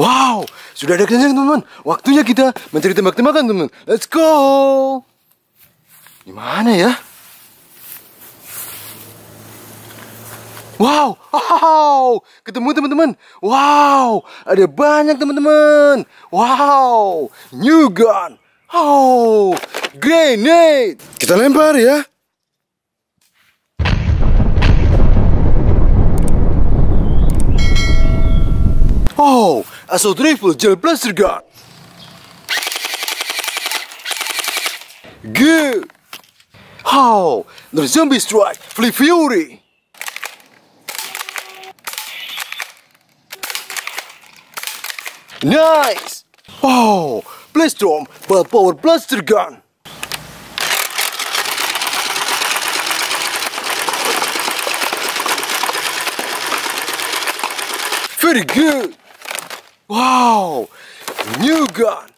Wow, sudah ada kenyang teman-teman. Waktunya kita mencari tembak-tembakan teman. Let's go. Di mana ya? Wow, wow, ketemu teman-teman. Wow, ada banyak teman-teman. Wow, new gun. Oh, grenade. Kita lempar ya. Oh, assault rifle gel blaster gun. Good. Oh, the zombie strike, FlipFury. Nice. Oh, Blackstorm, Ball Power Blaster Gun. Very good. Wow, new gun.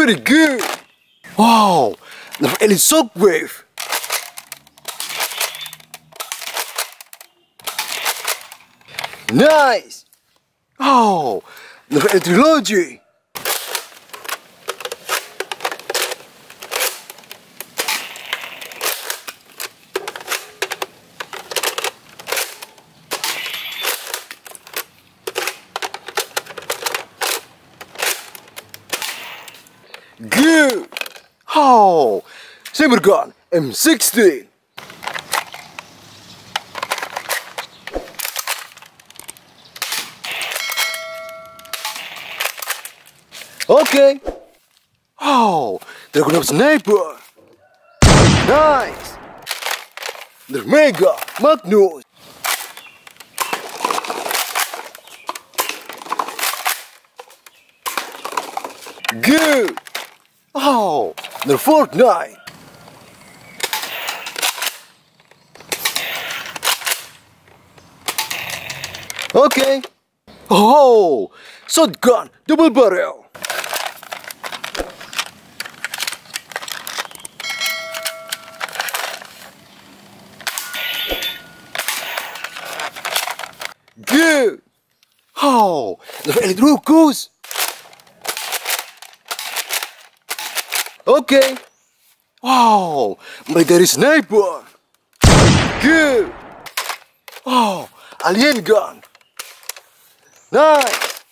Very good. Wow, it is alien shockwave. Nice. Oh, the trilogy. Good. Oh, saber gun M16. Okay. Oh, they're gonna sniper. Nice. The mega Magnus. Good. Oh, the Fortnite. Okay. Oh, shotgun, double barrel. Good. Oh, the Electrocus. Okay. Wow, military sniper. Good. Oh, alien gun. Nice.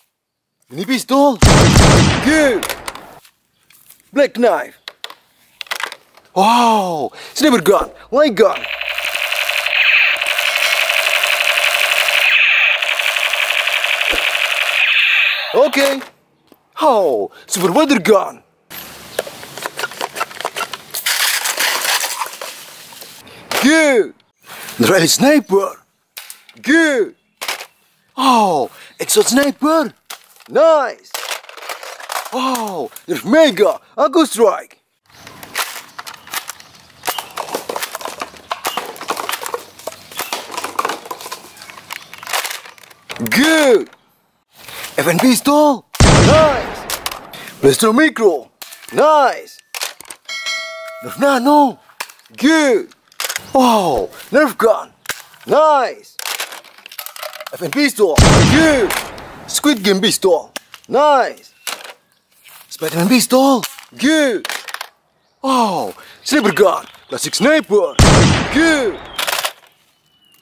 Mini pistol. Good. Black knife. Wow, sniper gun, light gun. Okay. Oh, super weather gun. Good. The sniper. Good. Oh, it's a sniper. Nice. Oh, there's mega. A good strike. Good. FN pistol. Nice. Blaster micro. Nice. Nerf nano. Good. Wow. Nerf gun. Nice. FN pistol. Good. Squid game pistol. Nice. Spiderman pistol. Good. Wow. Sniper gun. Classic sniper. Good.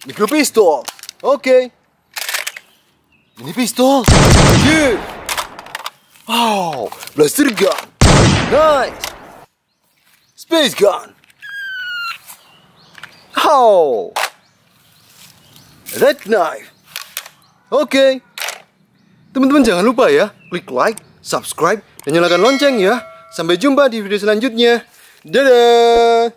Micro pistol. Okay. Mini pistol. Good. Wow. Blaster gun. Nice. Space gun. Oh. Red knife. Oke. Teman-teman jangan lupa ya, klik like, subscribe, dan nyalakan lonceng ya. Sampai jumpa di video selanjutnya. Dadah.